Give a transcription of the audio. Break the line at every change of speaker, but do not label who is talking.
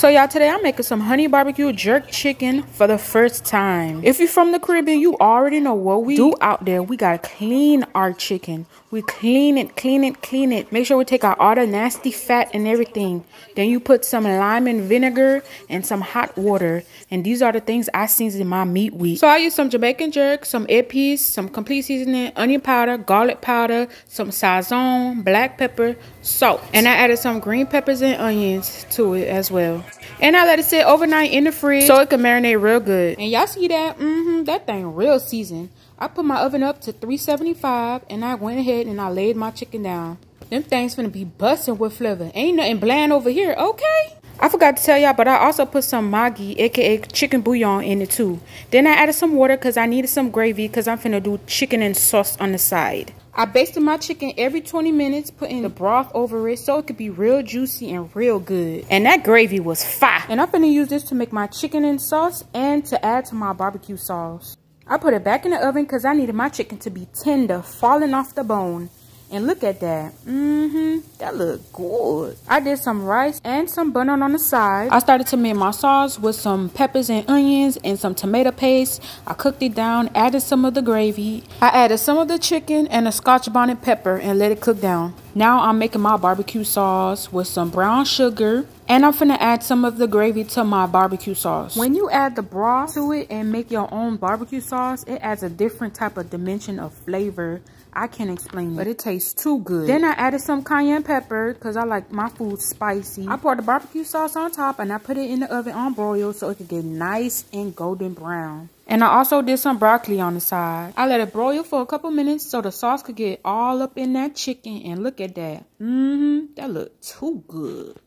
So y'all, today I'm making some honey barbecue jerk chicken for the first time. If you're from the Caribbean, you already know what we do out there. We gotta clean our chicken. We clean it, clean it, clean it. Make sure we take out all the nasty fat and everything. Then you put some lime and vinegar and some hot water. And these are the things I season my meat with. So I use some Jamaican jerk, some épices, some complete seasoning, onion powder, garlic powder, some sazon, black pepper, salt. And I added some green peppers and onions to it as well. And I let it sit overnight in the fridge so it can marinate real good. And y'all see that? Mm-hmm, that thing real seasoned. I put my oven up to 375 and I went ahead and I laid my chicken down. Them things finna be busting with flavor. Ain't nothing bland over here, okay? I forgot to tell y'all, but I also put some Maggi, aka chicken bouillon, in it too. Then I added some water because I needed some gravy because I'm finna do chicken and sauce on the side. I basted my chicken every 20 minutes, putting the mm. broth over it so it could be real juicy and real good. And that gravy was fire. And I'm gonna use this to make my chicken and sauce and to add to my barbecue sauce. I put it back in the oven because I needed my chicken to be tender, falling off the bone. And look at that. Mm-hmm. That look good. I did some rice and some butter on the side. I started to make my sauce with some peppers and onions and some tomato paste. I cooked it down, added some of the gravy. I added some of the chicken and a scotch bonnet pepper and let it cook down. Now I'm making my barbecue sauce with some brown sugar. And I'm finna add some of the gravy to my barbecue sauce. When you add the broth to it and make your own barbecue sauce, it adds a different type of dimension of flavor I can't explain it, but it tastes too good. Then I added some cayenne pepper because I like my food spicy. I poured the barbecue sauce on top and I put it in the oven on broil so it could get nice and golden brown. And I also did some broccoli on the side. I let it broil for a couple minutes so the sauce could get all up in that chicken. And look at that. Mm-hmm. That looked too good.